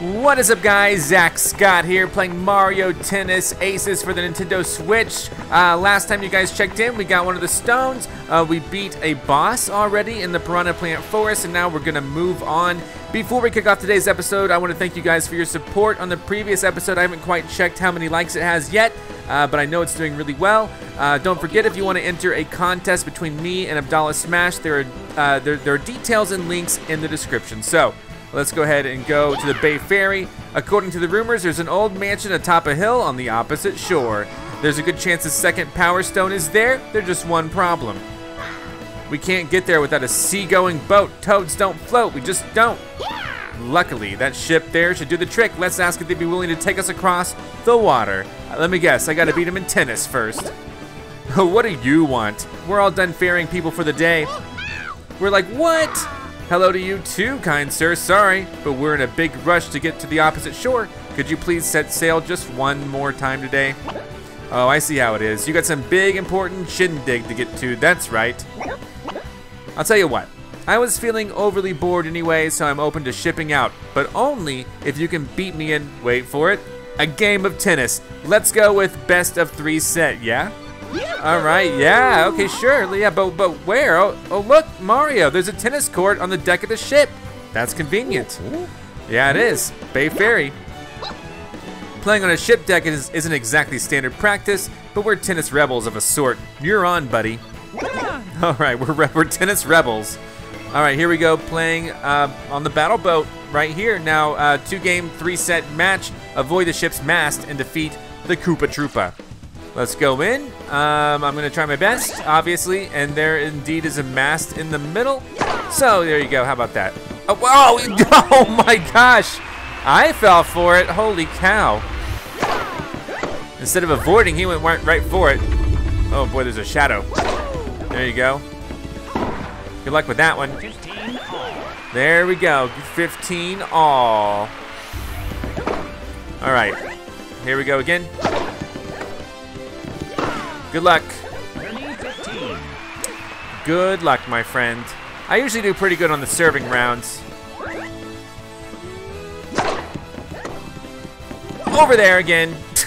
What is up guys, Zack Scott here playing Mario Tennis Aces for the Nintendo Switch. Uh, last time you guys checked in, we got one of the stones. Uh, we beat a boss already in the Piranha Plant Forest and now we're gonna move on. Before we kick off today's episode, I wanna thank you guys for your support on the previous episode. I haven't quite checked how many likes it has yet, uh, but I know it's doing really well. Uh, don't forget if you wanna enter a contest between me and Abdallah Smash, there are, uh, there, there are details and links in the description. So, Let's go ahead and go to the Bay Ferry. According to the rumors, there's an old mansion atop a hill on the opposite shore. There's a good chance the second Power Stone is there. There's just one problem. We can't get there without a seagoing boat. Toads don't float. We just don't. Luckily, that ship there should do the trick. Let's ask if they'd be willing to take us across the water. Uh, let me guess. I gotta beat them in tennis first. what do you want? We're all done ferrying people for the day. We're like, what? Hello to you too, kind sir. Sorry, but we're in a big rush to get to the opposite shore. Could you please set sail just one more time today? Oh, I see how it is. You got some big, important shindig to get to. That's right. I'll tell you what. I was feeling overly bored anyway, so I'm open to shipping out, but only if you can beat me in, wait for it, a game of tennis. Let's go with best of three set, yeah? All right, yeah, okay, sure. Yeah, but but where? Oh, oh, look, Mario, there's a tennis court on the deck of the ship. That's convenient. Yeah, it is. Bay Ferry. Playing on a ship deck is, isn't exactly standard practice, but we're tennis rebels of a sort. You're on, buddy. All right, we're, we're tennis rebels. All right, here we go, playing uh, on the battle boat right here. Now, uh, two game, three set match. Avoid the ship's mast and defeat the Koopa Troopa. Let's go in. Um, I'm gonna try my best, obviously, and there indeed is a mast in the middle. So there you go, how about that? Oh, whoa, oh my gosh! I fell for it, holy cow. Instead of avoiding, he went right for it. Oh boy, there's a shadow. There you go. Good luck with that one. There we go, 15 all. All right, here we go again. Good luck. Good luck, my friend. I usually do pretty good on the serving rounds. Over there again.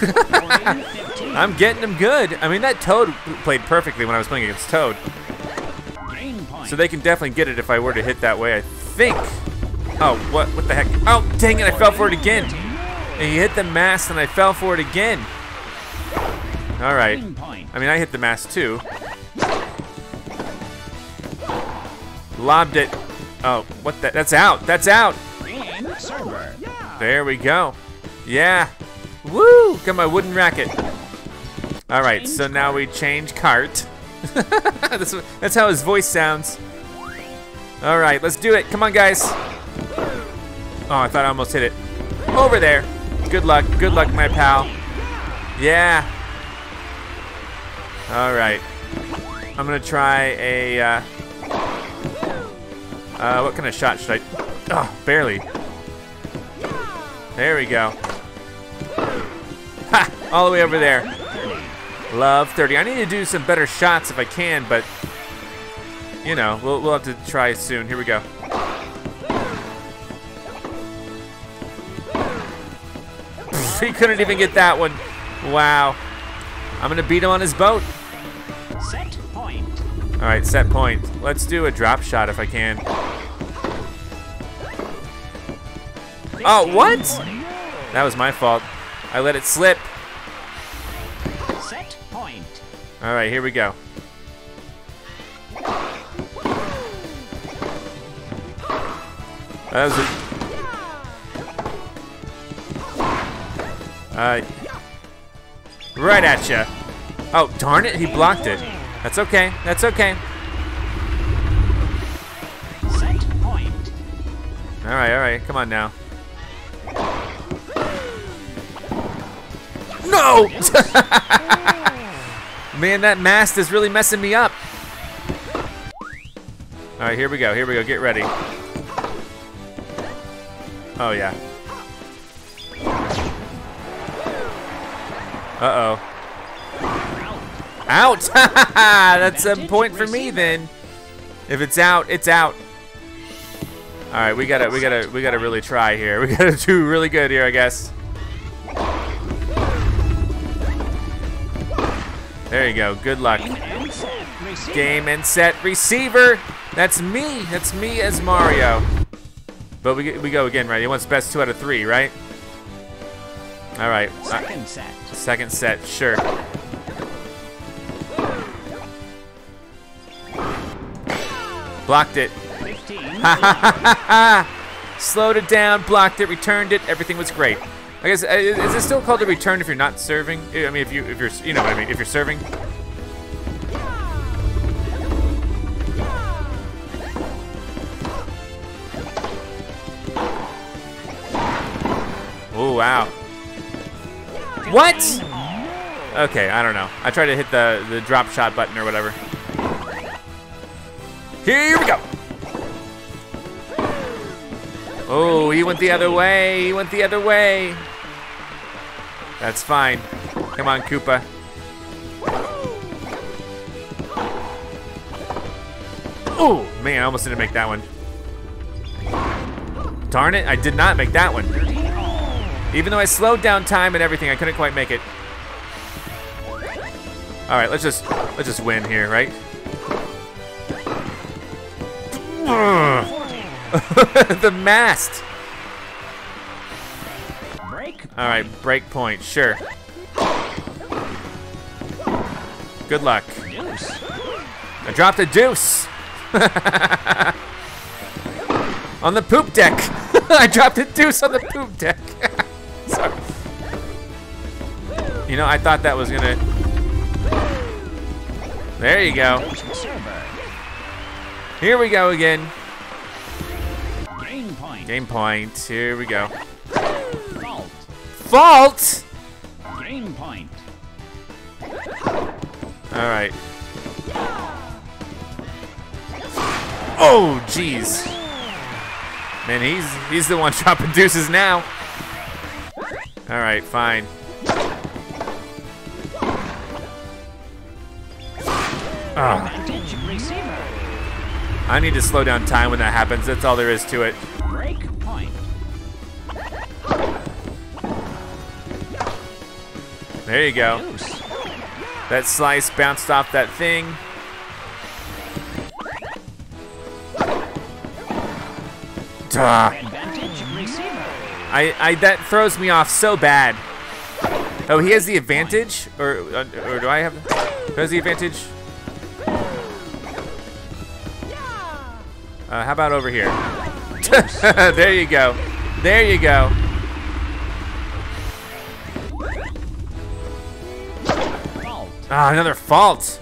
I'm getting them good. I mean, that Toad played perfectly when I was playing against Toad. So they can definitely get it if I were to hit that way, I think. Oh, what, what the heck? Oh, dang it, I fell for it again. And he hit the mast and I fell for it again. All right. I mean, I hit the mast too. Lobbed it. Oh, what the? That's out. That's out. There we go. Yeah. Woo! Got my wooden racket. All right, so now we change cart. that's, that's how his voice sounds. All right, let's do it. Come on, guys. Oh, I thought I almost hit it. Over there. Good luck. Good luck, my pal. Yeah. All right. I'm gonna try a, uh, uh, what kind of shot should I, oh, barely. There we go. Ha, all the way over there. Love 30. I need to do some better shots if I can, but, you know, we'll, we'll have to try soon. Here we go. he couldn't even get that one. Wow. I'm gonna beat him on his boat. All right, set point. Let's do a drop shot if I can. Oh, what? That was my fault. I let it slip. Set point. All right, here we go. That was a... Uh, right at you. Oh, darn it, he blocked it. That's okay, that's okay. Set point. All right, all right, come on now. No! Man, that mast is really messing me up. All right, here we go, here we go, get ready. Oh, yeah. Uh-oh. Out! That's a point for me then. If it's out, it's out. All right, we gotta, we gotta, we gotta really try here. We gotta do really good here, I guess. There you go. Good luck. Game and set. Receiver. Game and set receiver. That's me. That's me as Mario. But we, we go again, right? He wants best two out of three, right? All right. Second set. second set, sure. Blocked it. 15. Slowed it down, blocked it, returned it. Everything was great. I guess uh, is is it still called a return if you're not serving? I mean, if you if you're you know what I mean. If you're serving. Oh wow. What? Okay, I don't know. I tried to hit the the drop shot button or whatever. Here we go. Oh, he went the other way. He went the other way. That's fine. Come on, Koopa. Oh, man, I almost didn't make that one. Darn it, I did not make that one. Even though I slowed down time and everything, I couldn't quite make it. All right, let's just let's just win here, right? the mast. Break. All right, break point, sure. Good luck. Deuce. I dropped a deuce. on the poop deck. I dropped a deuce on the poop deck. Sorry. You know, I thought that was gonna. There you go. Here we go again. Game point. Game point. Here we go. Fault. Fault. Game point. All right. Oh, jeez. Man, he's he's the one dropping deuces now. All right, fine. I need to slow down time when that happens. That's all there is to it. Break point. There you go. That slice bounced off that thing. Duh. I, I that throws me off so bad. Oh, he has the advantage, or uh, or do I have? Who has the advantage? Uh, how about over here? there you go. There you go. Ah, another fault.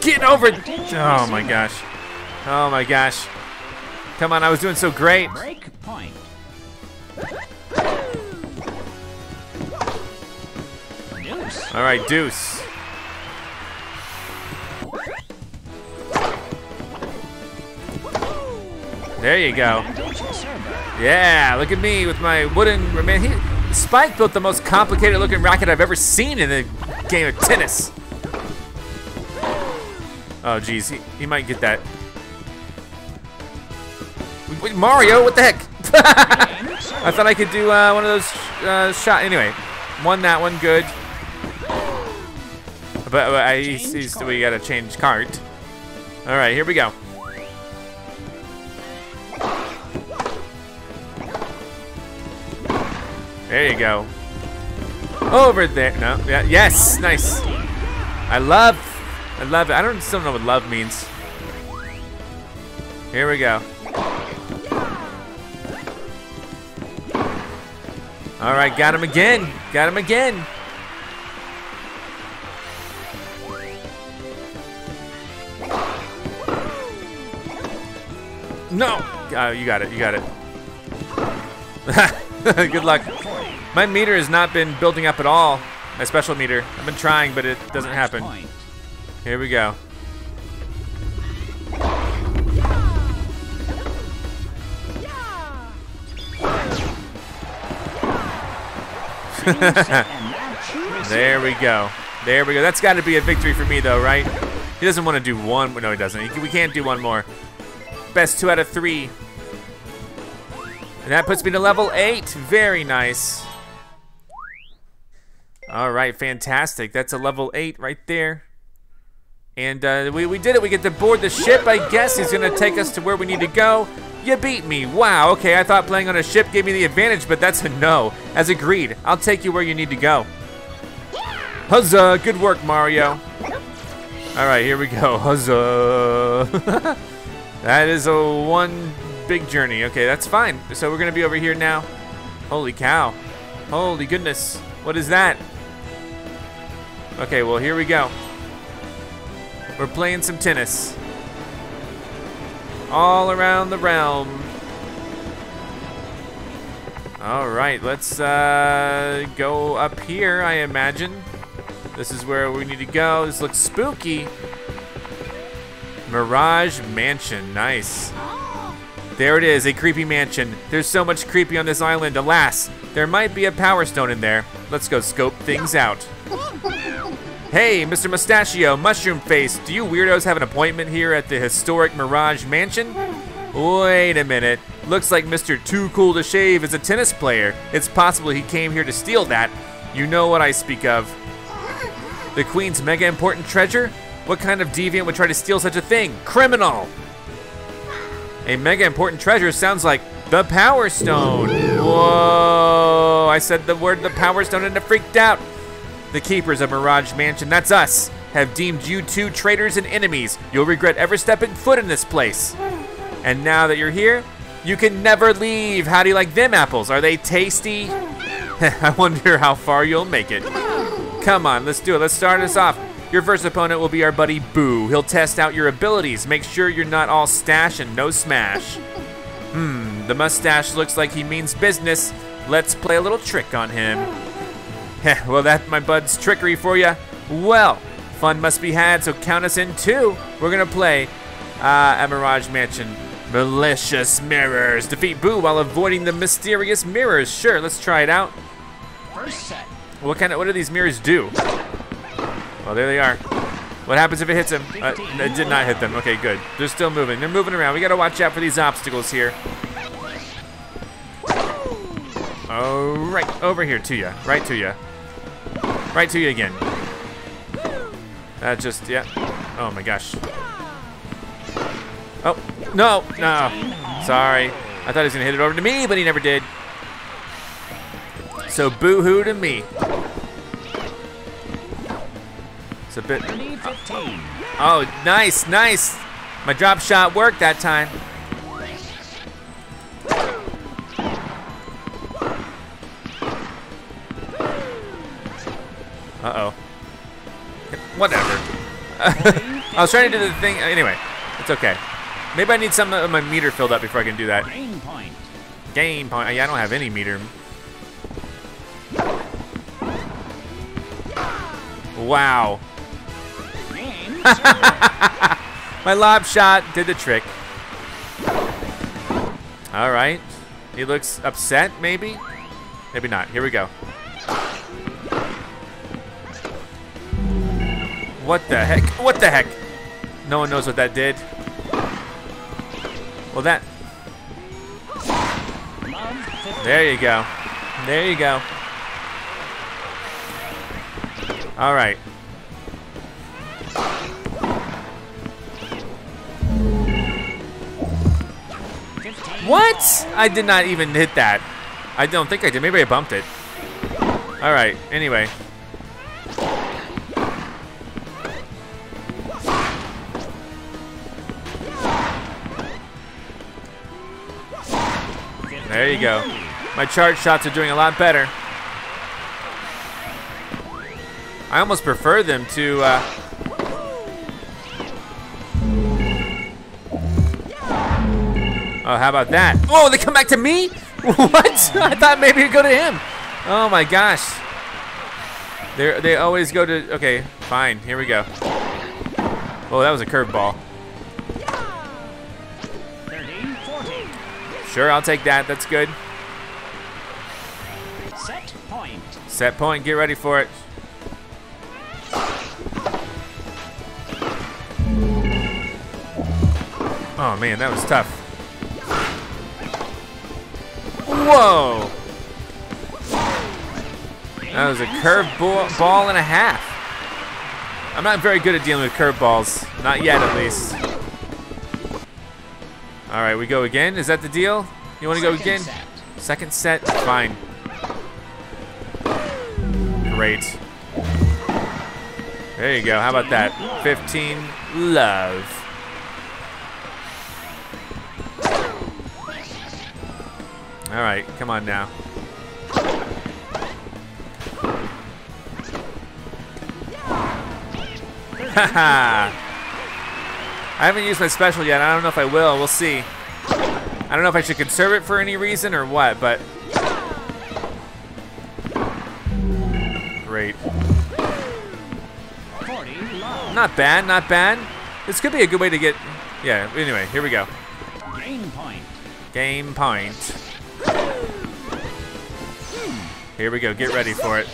Get over. Oh my gosh. Oh my gosh. Come on, I was doing so great. Break point. All right, deuce. There you go. Yeah, look at me with my wooden man. He, Spike built the most complicated looking racket I've ever seen in a game of tennis. Oh, geez, he, he might get that. Wait, Mario, what the heck? I thought I could do uh, one of those uh, shot. Anyway, won that one, good. But, but I, he's, he's, we gotta change cart. All right, here we go. There you go. Over there. No. Yeah. Yes. Nice. I love. I love it. I don't still know what love means. Here we go. All right, got him again. Got him again. No. Oh, you got it. You got it. Good luck. My meter has not been building up at all. My special meter. I've been trying, but it doesn't happen. Here we go. and match receiver. There we go. There we go. That's got to be a victory for me, though, right? He doesn't want to do one. No, he doesn't. We can't do one more. Best two out of three. And that puts me to level eight. Very nice. All right, fantastic. That's a level eight right there. And uh, we, we did it. We get to board the ship, I guess. He's going to take us to where we need to go. You beat me. Wow. Okay, I thought playing on a ship gave me the advantage, but that's a no. As agreed, I'll take you where you need to go. Huzzah. Good work, Mario. All right, here we go. Huzzah. that is a one big journey. Okay, that's fine. So we're to be over here now. Holy cow. Holy goodness. What is that? Okay, well, here we go. We're playing some tennis. All around the realm. All right, let's uh, go up here, I imagine. This is where we need to go. This looks spooky. Mirage Mansion, nice. There it is, a creepy mansion. There's so much creepy on this island, alas. There might be a power stone in there. Let's go scope things out. Hey, Mr. Mustachio, Mushroom Face, do you weirdos have an appointment here at the historic Mirage Mansion? Wait a minute. Looks like Mr. Too Cool to Shave is a tennis player. It's possible he came here to steal that. You know what I speak of. The Queen's mega important treasure? What kind of deviant would try to steal such a thing? Criminal! A mega important treasure sounds like the Power Stone. Whoa! I said the word the Power Stone and it freaked out. The keepers of Mirage Mansion, that's us, have deemed you two traitors and enemies. You'll regret ever stepping foot in this place. And now that you're here, you can never leave. How do you like them apples? Are they tasty? I wonder how far you'll make it. Come on, let's do it. Let's start us off. Your first opponent will be our buddy Boo. He'll test out your abilities. Make sure you're not all stash and no smash. Hmm, the mustache looks like he means business. Let's play a little trick on him. Heh, well, that, my bud's trickery for you. Well, fun must be had, so count us in too. We're gonna play uh, at Mirage Mansion. Malicious mirrors. Defeat Boo while avoiding the mysterious mirrors. Sure, let's try it out. First set. What kind of, what do these mirrors do? Well, there they are. What happens if it hits them? Uh, it did not hit them. Okay, good. They're still moving. They're moving around. We gotta watch out for these obstacles here. Oh, right over here to you. Right to you. Right to you again. That just, yeah. Oh my gosh. Oh, no, no. Sorry. I thought he was gonna hit it over to me, but he never did. So boo-hoo to me. It's a bit. 30, 15. Oh, nice, nice. My drop shot worked that time. Uh-oh. Whatever. I was trying to do the thing. Anyway, it's okay. Maybe I need some of my meter filled up before I can do that. Green point. Game point. Yeah, I don't have any meter. Wow. My lob shot did the trick. All right. He looks upset, maybe? Maybe not. Here we go. What the heck? What the heck? No one knows what that did. Well, that. There you go. There you go. All right. What? I did not even hit that. I don't think I did. Maybe I bumped it. All right. Anyway. There you go. My charge shots are doing a lot better. I almost prefer them to. Uh... Oh, how about that? Oh, they come back to me? What? I thought maybe it'd go to him. Oh my gosh. They they always go to. Okay, fine. Here we go. Oh, that was a curveball. Sure, I'll take that. That's good. Set point. Set point. Get ready for it. Oh man, that was tough. Whoa! That was a curve ball, ball and a half. I'm not very good at dealing with curveballs. Not yet, at least. All right, we go again. Is that the deal? You want to go again? set. Second set? Fine. Great. There you go. How about that? 15 love. All right, come on now. Haha. I haven't used my special yet. I don't know if I will. We'll see. I don't know if I should conserve it for any reason or what, but. Great. Not bad, not bad. This could be a good way to get. Yeah, anyway, here we go. Game point. Game point. Here we go, get ready for it.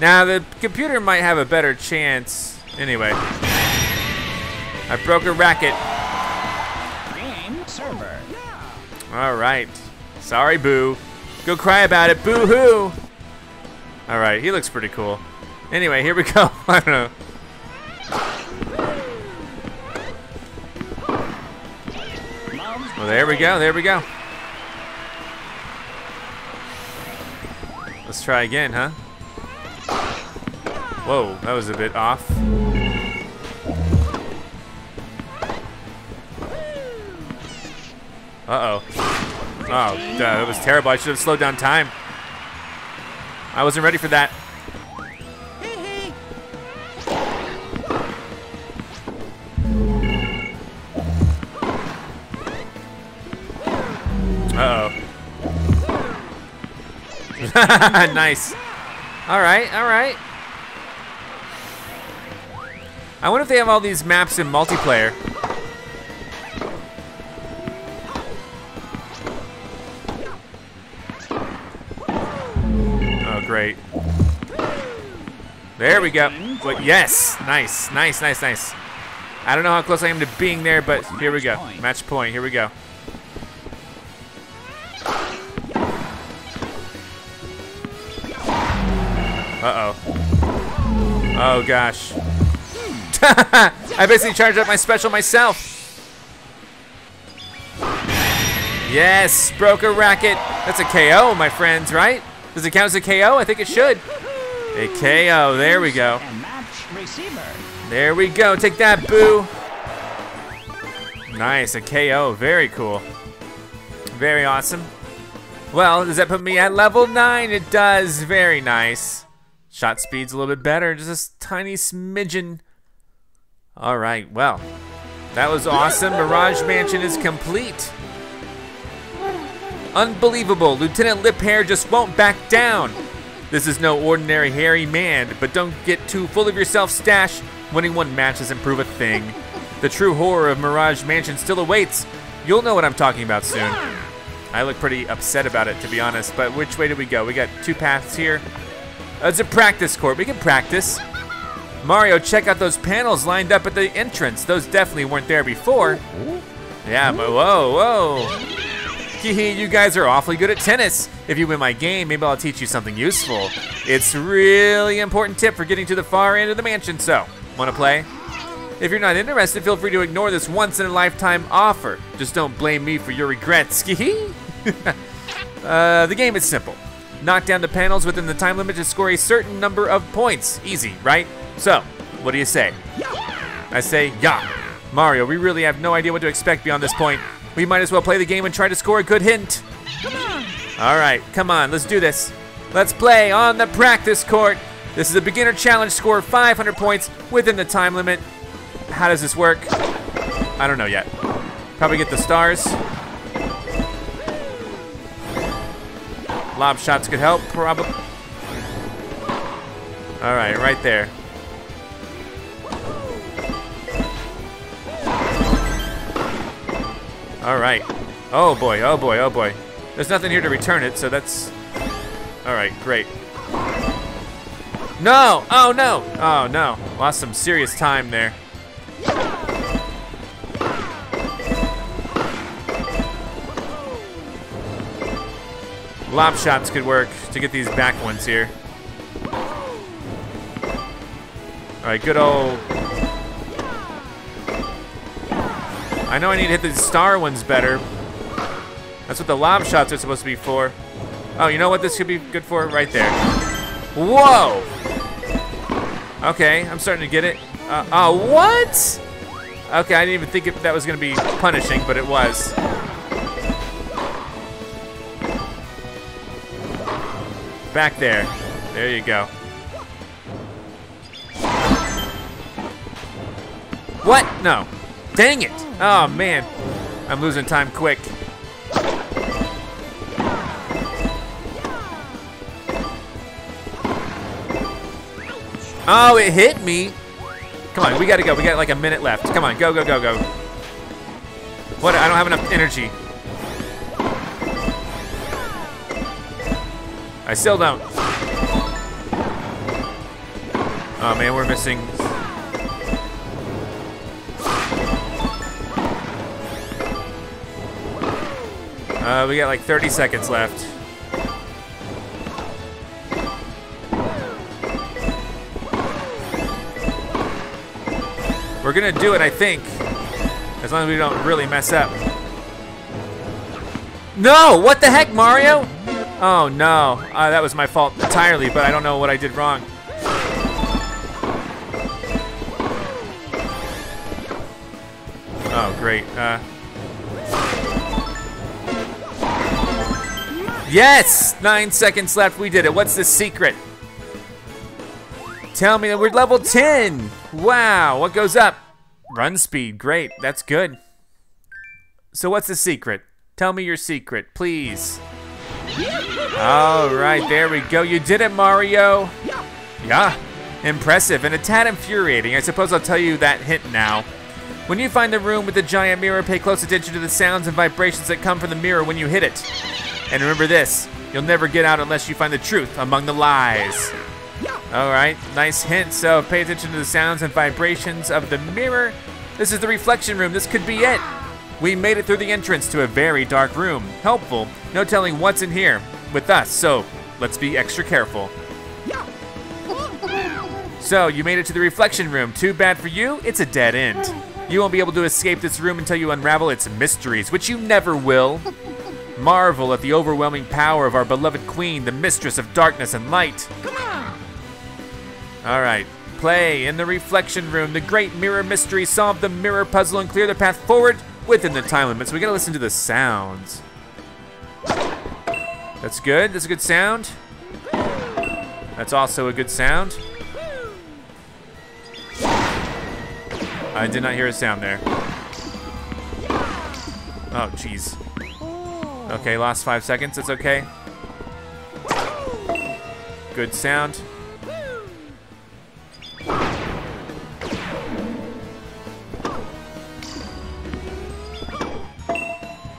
Now, the computer might have a better chance. Anyway. I broke a racket. Game server. All right. Sorry, Boo. Go cry about it. Boo hoo. All right, he looks pretty cool. Anyway, here we go. I don't know. Well, there we go. There we go. Let's try again, huh? Whoa, that was a bit off. Uh-oh. Oh, that was terrible. I should have slowed down time. I wasn't ready for that. Uh-oh. nice. All right, all right. I wonder if they have all these maps in multiplayer. Oh, great. There we go. Wait, yes, nice, nice, nice, nice. I don't know how close I am to being there, but here we go. Match point, here we go. Oh, gosh. I basically charged up my special myself. Yes, broke a racket. That's a KO, my friends, right? Does it count as a KO? I think it should. A KO, there we go. There we go, take that, boo. Nice, a KO, very cool. Very awesome. Well, does that put me at level nine? It does, very nice. Shot speed's a little bit better, just a tiny smidgen. All right, well, that was awesome. Mirage Mansion is complete. Unbelievable, Lieutenant Lip Hair just won't back down. This is no ordinary hairy man, but don't get too full of yourself, Stash. Winning one match doesn't prove a thing. The true horror of Mirage Mansion still awaits. You'll know what I'm talking about soon. I look pretty upset about it, to be honest, but which way do we go? We got two paths here. Uh, It's a practice court. We can practice. Mario, check out those panels lined up at the entrance. Those definitely weren't there before. Yeah, but whoa, whoa. You guys are awfully good at tennis. If you win my game, maybe I'll teach you something useful. It's really important tip for getting to the far end of the mansion, so, wanna play? If you're not interested, feel free to ignore this once in a lifetime offer. Just don't blame me for your regrets. uh, the game is simple. Knock down the panels within the time limit to score a certain number of points. Easy, right? So, what do you say? I say, yeah. Mario, we really have no idea what to expect beyond this point. We might as well play the game and try to score a good hint. Come on. All right, come on, let's do this. Let's play on the practice court. This is a beginner challenge. Score 500 points within the time limit. How does this work? I don't know yet. Probably get the stars. Lob shots could help, probably. All right, right there. All right. Oh boy, oh boy, oh boy. There's nothing here to return it, so that's... All right, great. No! Oh no! Oh no. Lost some serious time there. Lob shots could work to get these back ones here. All right, good old. I know I need to hit the star ones better. That's what the lob shots are supposed to be for. Oh, you know what this could be good for? Right there. Whoa! Okay, I'm starting to get it. Uh, oh, what? Okay, I didn't even think it, that was to be punishing, but it was. Back there. There you go. What? No. Dang it. Oh, man. I'm losing time quick. Oh, it hit me. Come on, we gotta go. We got like a minute left. Come on, go, go, go, go. What? I don't have enough energy. I still don't. Oh man, we're missing. Uh, we got like 30 seconds left. We're gonna do it, I think. As long as we don't really mess up. No! What the heck, Mario? Oh no, uh, that was my fault entirely, but I don't know what I did wrong. Oh, great. Uh, yes! Nine seconds left. We did it. What's the secret? Tell me that we're level 10. Wow, what goes up? Run speed. Great. That's good. So what's the secret? Tell me your secret, please. All right, there we go. You did it, Mario. Yeah, impressive and a tad infuriating. I suppose I'll tell you that hint now. When you find the room with the giant mirror, pay close attention to the sounds and vibrations that come from the mirror when you hit it. And remember this, you'll never get out unless you find the truth among the lies. All right, nice hint. So pay attention to the sounds and vibrations of the mirror. This is the reflection room. This could be it. We made it through the entrance to a very dark room. Helpful. No telling what's in here with us, so let's be extra careful. So, you made it to the reflection room. Too bad for you, it's a dead end. You won't be able to escape this room until you unravel its mysteries, which you never will. Marvel at the overwhelming power of our beloved queen, the mistress of darkness and light. Come on! All right, play in the reflection room. The great mirror mystery. Solve the mirror puzzle and clear the path forward within the time limit. So we gotta listen to the sounds. That's good. That's a good sound. That's also a good sound. I did not hear a sound there. Oh, jeez. Okay, last five seconds. It's okay. Good sound.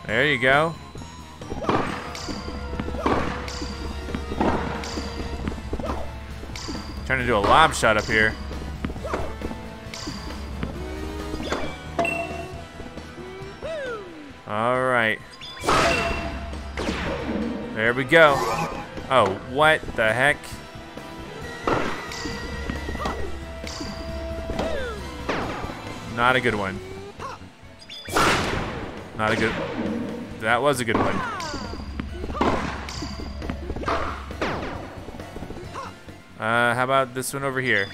There you go. Trying to do a lob shot up here. All right. There we go. Oh, what the heck? Not a good one. Not a good... That was a good one. Uh, how about this one over here?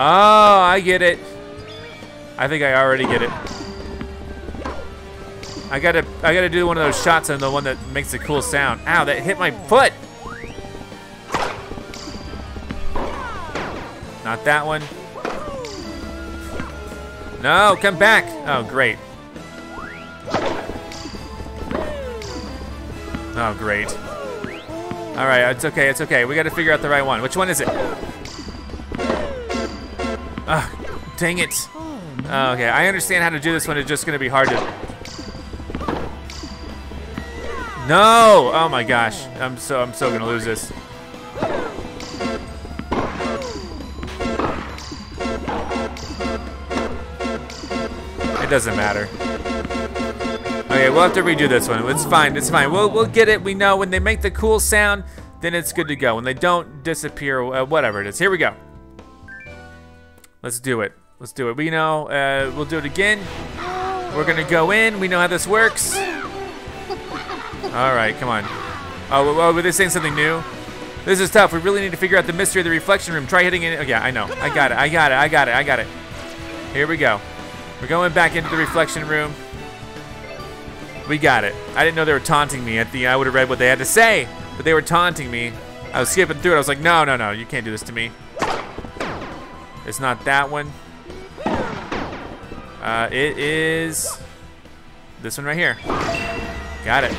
Oh, I get it. I think I already get it. I gotta, I gotta do one of those shots and the one that makes a cool sound. Ow, that hit my foot. Not that one. No, come back. Oh, great. Oh, great. All right, it's okay, it's okay. We gotta figure out the right one. Which one is it? Ugh, dang it. Oh, okay, I understand how to do this one. It's just gonna be hard to... No! Oh my gosh. I'm so, I'm so gonna lose this. It doesn't matter. Okay, we'll have to redo this one. It's fine. It's fine. We'll we'll get it. We know when they make the cool sound, then it's good to go. When they don't disappear, uh, whatever it is. Here we go. Let's do it. Let's do it. We know. Uh, we'll do it again. We're gonna go in. We know how this works. All right, come on. Oh, well, were they saying something new? This is tough. We really need to figure out the mystery of the reflection room. Try hitting it. Oh, yeah, I know. I got it. I got it. I got it. I got it. Here we go. We're going back into the reflection room. We got it. I didn't know they were taunting me at the. I would have read what they had to say, but they were taunting me. I was skipping through it. I was like, no, no, no. You can't do this to me. It's not that one. Uh, it is this one right here. Got it.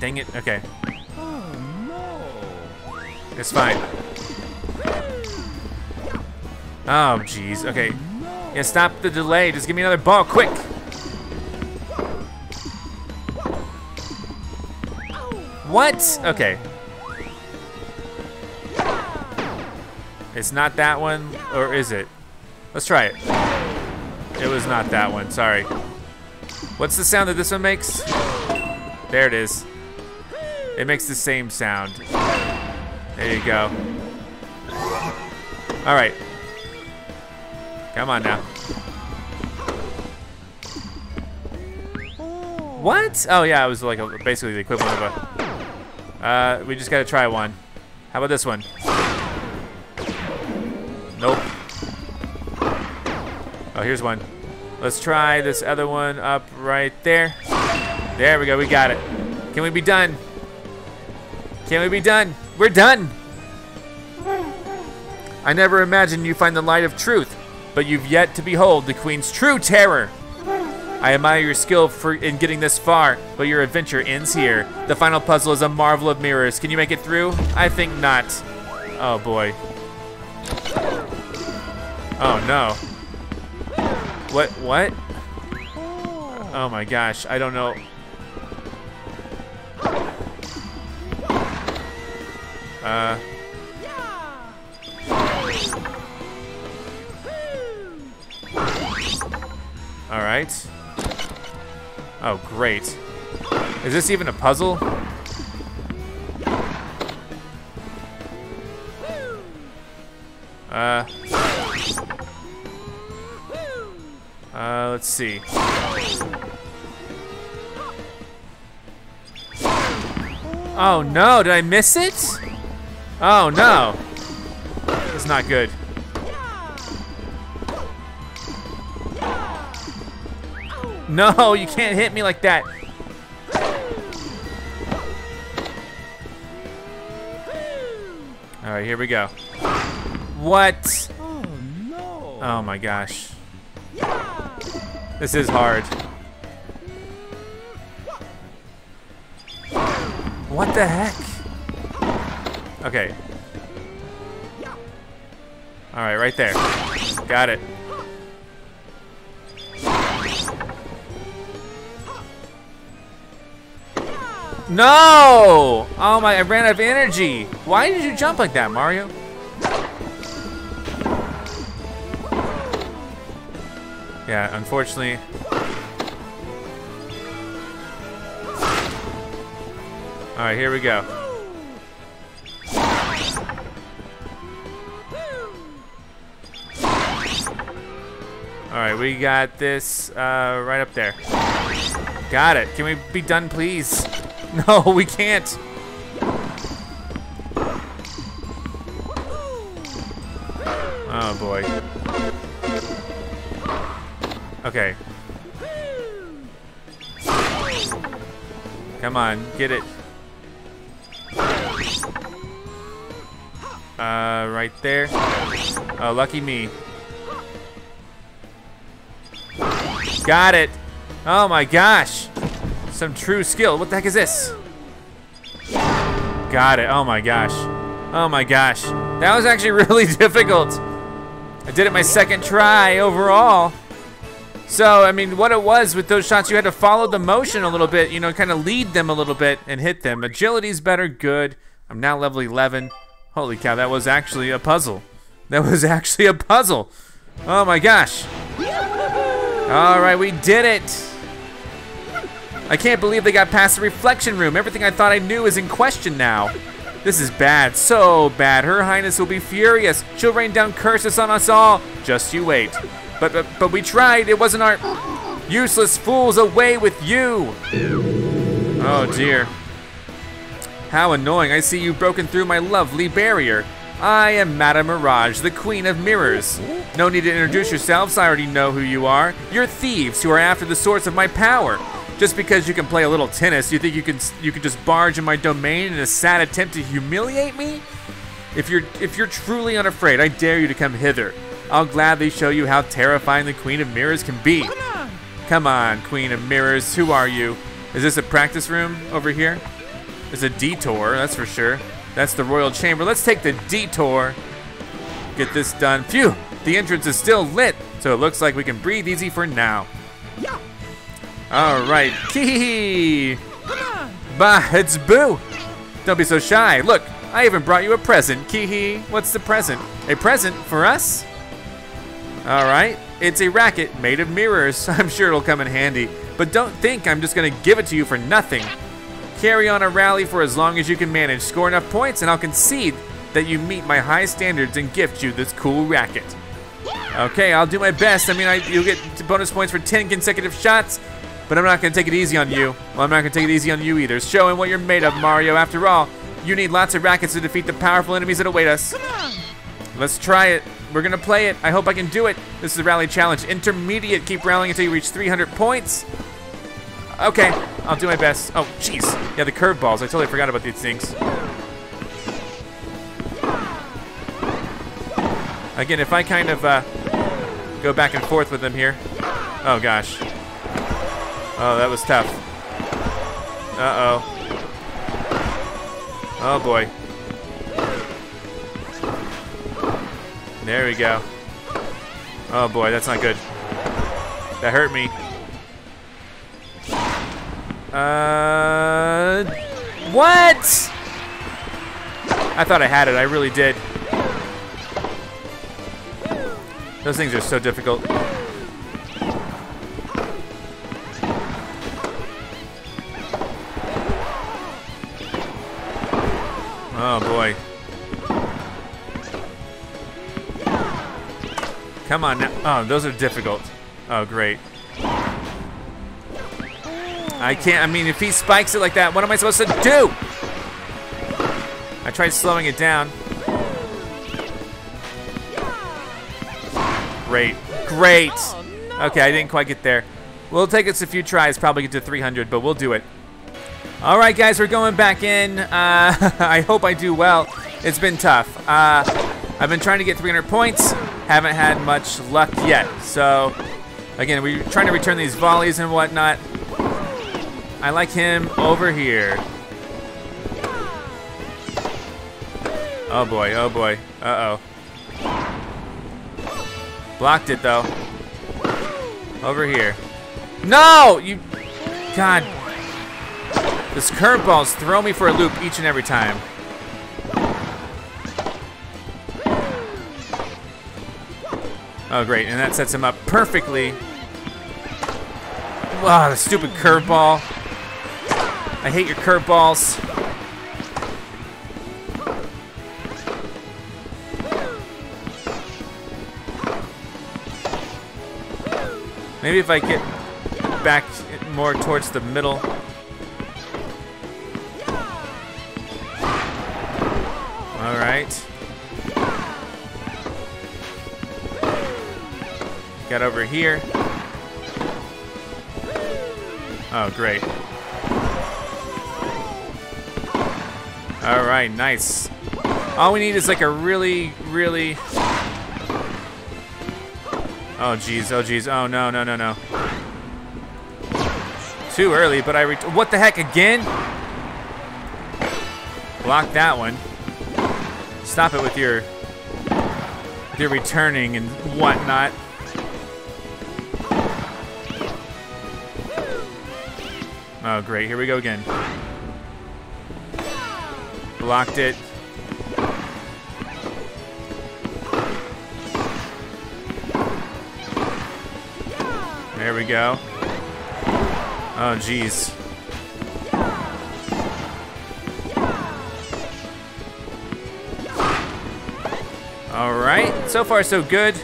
Dang it. Okay. It's fine. Oh, jeez. Okay. Yeah, stop the delay. Just give me another ball, quick. What? Okay. It's not that one, or is it? Let's try it. It was not that one, sorry. What's the sound that this one makes? There it is. It makes the same sound. There you go. All right. Come on now. What? Oh yeah, it was like a, basically the equivalent of a. Uh, we just gotta try one. How about this one? Nope. Oh, here's one. Let's try this other one up right there. There we go, we got it. Can we be done? Can we be done? We're done! I never imagined you find the light of truth, but you've yet to behold the Queen's true terror. I admire your skill for in getting this far, but your adventure ends here. The final puzzle is a marvel of mirrors. Can you make it through? I think not. Oh boy. Oh no. What? What? Oh my gosh, I don't know. Uh. All right. Oh, great. Is this even a puzzle? Uh. Uh, let's see. Oh no, did I miss it? Oh no. It's not good. No, you can't hit me like that. All right, here we go. What? Oh no. Oh my gosh. This is hard. What the heck? Right, there. Got it. No! Oh my, I ran out of energy. Why did you jump like that, Mario? Yeah, unfortunately. All right, here we go. All right, we got this uh, right up there. Got it. Can we be done, please? No, we can't. Oh boy. Okay. Come on, get it. Uh, right there. Oh, lucky me. Got it. Oh my gosh. Some true skill. What the heck is this? Got it. Oh my gosh. Oh my gosh. That was actually really difficult. I did it my second try overall. So, I mean, what it was with those shots, you had to follow the motion a little bit, you know, kind of lead them a little bit and hit them. Agility's better, good. I'm now level 11. Holy cow, that was actually a puzzle. That was actually a puzzle. Oh my gosh. All right, we did it. I can't believe they got past the reflection room. Everything I thought I knew is in question now. This is bad, so bad. Her Highness will be furious. She'll rain down curses on us all. Just you wait. But, but, but we tried. It wasn't our useless fools away with you. Oh dear. How annoying. I see you've broken through my lovely barrier. I am Madame Mirage, the Queen of Mirrors. No need to introduce yourselves, I already know who you are. You're thieves who are after the source of my power. Just because you can play a little tennis, you think you can you can just barge in my domain in a sad attempt to humiliate me? If you're if you're truly unafraid, I dare you to come hither. I'll gladly show you how terrifying the Queen of Mirrors can be. Come on, come on Queen of Mirrors, who are you? Is this a practice room over here? It's a detour, that's for sure. That's the royal chamber. Let's take the detour. Get this done. Phew, the entrance is still lit, so it looks like we can breathe easy for now. All right, Key. Bah, it's Boo. Don't be so shy. Look, I even brought you a present. Kihi, what's the present? A present for us? All right, it's a racket made of mirrors. I'm sure it'll come in handy. But don't think I'm just gonna give it to you for nothing. Carry on a rally for as long as you can manage. Score enough points and I'll concede that you meet my high standards and gift you this cool racket. Okay, I'll do my best. I mean, I, you'll get bonus points for 10 consecutive shots, but I'm not gonna take it easy on you. Well, I'm not gonna take it easy on you either. Show him what you're made of, Mario. After all, you need lots of rackets to defeat the powerful enemies that await us. Let's try it. We're gonna play it. I hope I can do it. This is a rally challenge. Intermediate. Keep rallying until you reach 300 points. Okay, I'll do my best. Oh, jeez. Yeah, the curveballs. I totally forgot about these things. Again, if I kind of uh, go back and forth with them here. Oh, gosh. Oh, that was tough. Uh-oh. Oh, boy. There we go. Oh, boy, that's not good. That hurt me. Uh... What? I thought I had it. I really did. Those things are so difficult. Oh boy. Come on now. Oh, those are difficult. Oh, great. I can't, I mean, if he spikes it like that, what am I supposed to do? I tried slowing it down. Great, great. Okay, I didn't quite get there. We'll take us a few tries, probably get to 300, but we'll do it. All right, guys, we're going back in. Uh, I hope I do well. It's been tough. Uh, I've been trying to get 300 points. Haven't had much luck yet. So, again, we're trying to return these volleys and whatnot. I like him over here. Oh boy, oh boy. Uh-oh. Blocked it though. Over here. No! You God this curveballs throw me for a loop each and every time. Oh, great, and that sets him up perfectly. Wow, the stupid curveball. I hate your curveballs. Maybe if I get back more towards the middle. All right. Got over here. Oh, great. All right, nice. All we need is like a really, really... Oh, jeez, oh, jeez. Oh, no, no, no, no. Too early, but I... What the heck, again? Block that one. Stop it with your with your returning and whatnot. Oh, great. Here we go again. Blocked it. There we go. Oh, jeez. Alright, so far so good.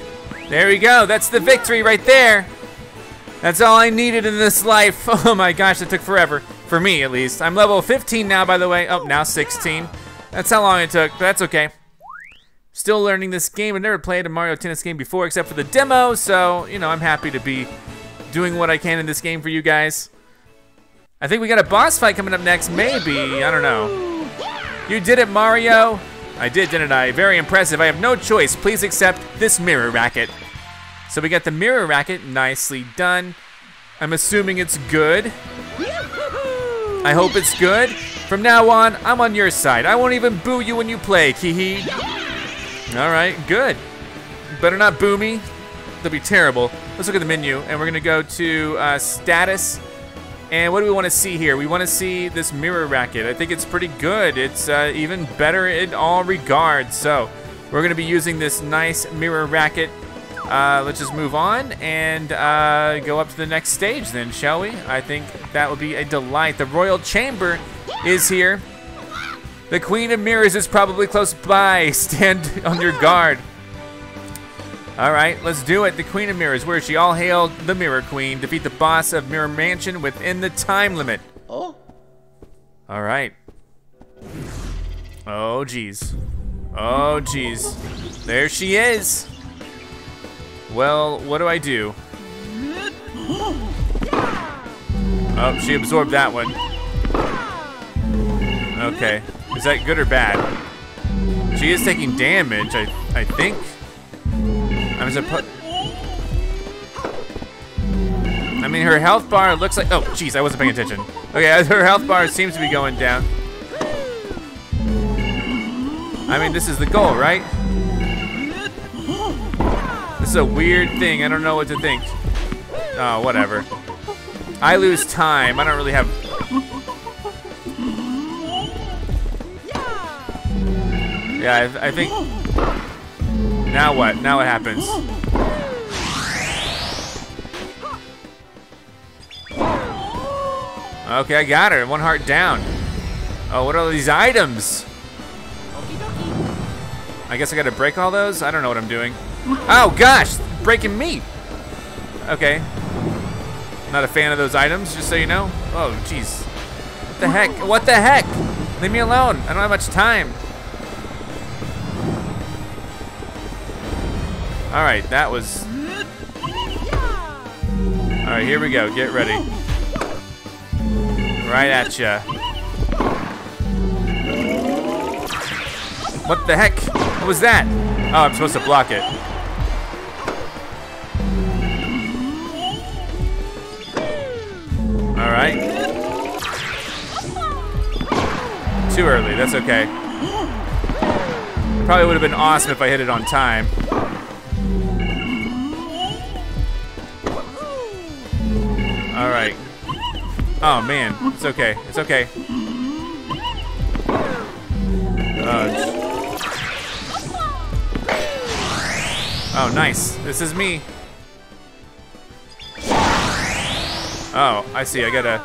There we go, that's the victory right there. That's all I needed in this life. Oh my gosh, it took forever. For me, at least. I'm level 15 now, by the way. Oh, now 16. That's how long it took, but that's okay. Still learning this game. I've never played a Mario Tennis game before except for the demo, so, you know, I'm happy to be doing what I can in this game for you guys. I think we got a boss fight coming up next, maybe. I don't know. You did it, Mario. I did, didn't I? Very impressive. I have no choice. Please accept this mirror racket. So we got the mirror racket, nicely done. I'm assuming it's good. I hope it's good. From now on, I'm on your side. I won't even boo you when you play, Kihi. All right, good. Better not boo me. That'd be terrible. Let's look at the menu, and we're gonna go to uh, status. And what do we want to see here? We want to see this mirror racket. I think it's pretty good. It's uh, even better in all regards. So we're gonna be using this nice mirror racket uh, let's just move on and uh, go up to the next stage then, shall we? I think that would be a delight. The Royal Chamber is here. The Queen of Mirrors is probably close by. Stand on your guard. All right, let's do it. The Queen of Mirrors, where is she? All hail the Mirror Queen. Defeat the boss of Mirage Mansion within the time limit. Oh. All right. Oh, geez. Oh, geez. There she is. Well, what do I do? Oh, she absorbed that one. Okay. Is that good or bad? She is taking damage, I I think. I'm supposed. I mean, her health bar looks like. Oh, jeez, I wasn't paying attention. Okay, her health bar seems to be going down. I mean, this is the goal, right? A weird thing. I don't know what to think. Oh, whatever. I lose time. I don't really have... Yeah, I, I think... Now what? Now what happens? Okay, I got her. One heart down. Oh, what are these items? I guess I gotta break all those? I don't know what I'm doing. Oh gosh, breaking me. Okay. Not a fan of those items, just so you know. Oh, jeez. What the heck? What the heck? Leave me alone. I don't have much time. All right, that was. All right, here we go. Get ready. Right at ya. What the heck? What was that? Oh, I'm supposed to block it. All right. Too early, that's okay. Probably would have been awesome if I hit it on time. All right. Oh man, it's okay, it's okay. Uh, oh, nice. This is me. Oh, I see. I gotta.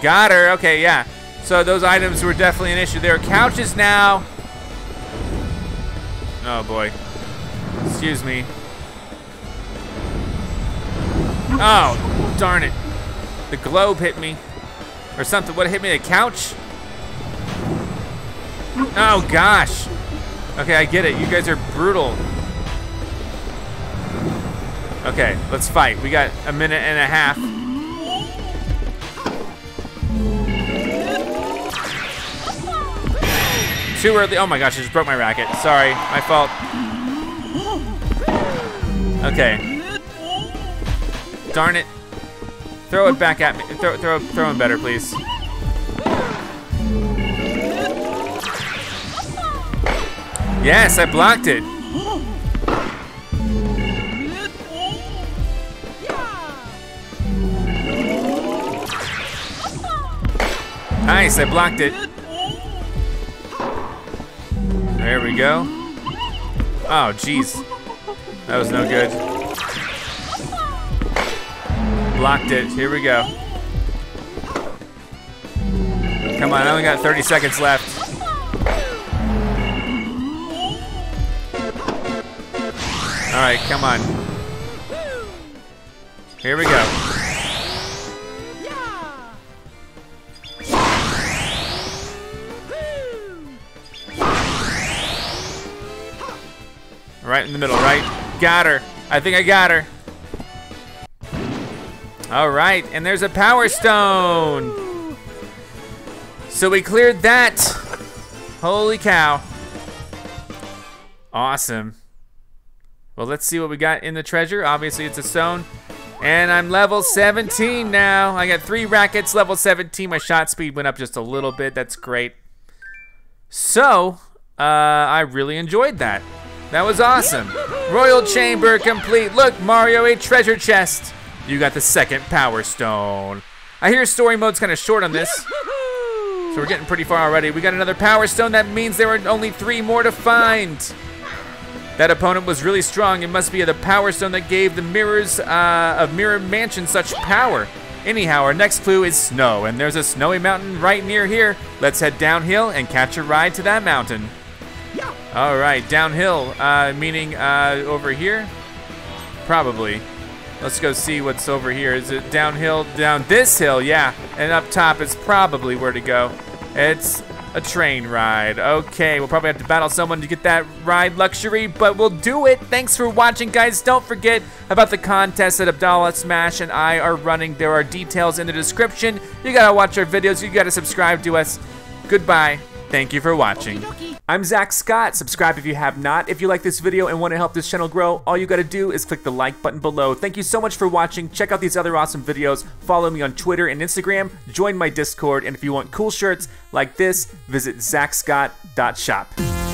Got her. Okay, yeah. So those items were definitely an issue. There are couches now. Oh boy. Excuse me. Oh, darn it. The globe hit me. Or something. What hit me? A couch? Oh gosh. Okay, I get it. You guys are brutal. Okay, let's fight. We got a minute and a half. Too early. Oh my gosh, I just broke my racket. Sorry, my fault. Okay. Darn it. Throw it back at me. Throw, throw, throw him better, please. Yes, I blocked it. Nice, I blocked it. There we go. Oh, jeez. That was no good. Blocked it. Here we go. Come on, I only got 30 seconds left. All right, come on. Here we go. Right in the middle, right? Got her. I think I got her. All right, and there's a power stone. So we cleared that. Holy cow. Awesome. Well, let's see what we got in the treasure. Obviously, it's a stone. And I'm level 17 now. I got three rackets, level 17. My shot speed went up just a little bit. That's great. So, uh, I really enjoyed that. That was awesome. Royal Chamber complete. Look, Mario, a treasure chest. You got the second Power Stone. I hear story mode's kind of short on this. So we're getting pretty far already. We got another Power Stone. That means there are only three more to find. That opponent was really strong. It must be the Power Stone that gave the mirrors uh, of Mirage Mansion such power. Anyhow, our next clue is snow, and there's a snowy mountain right near here. Let's head downhill and catch a ride to that mountain. All right, downhill, uh, meaning uh, over here? Probably. Let's go see what's over here. Is it downhill? Down this hill, yeah. And up top is probably where to go. It's a train ride. Okay, we'll probably have to battle someone to get that ride luxury, but we'll do it. Thanks for watching, guys. Don't forget about the contest that Abdallah Smash and I are running. There are details in the description. You gotta watch our videos. You gotta subscribe to us. Goodbye. Thank you for watching. I'm Zack Scott. Subscribe if you have not. If you like this video and want to help this channel grow, all you gotta do is click the like button below. Thank you so much for watching. Check out these other awesome videos. Follow me on Twitter and Instagram. Join my Discord. And if you want cool shirts like this, visit zackscott.shop.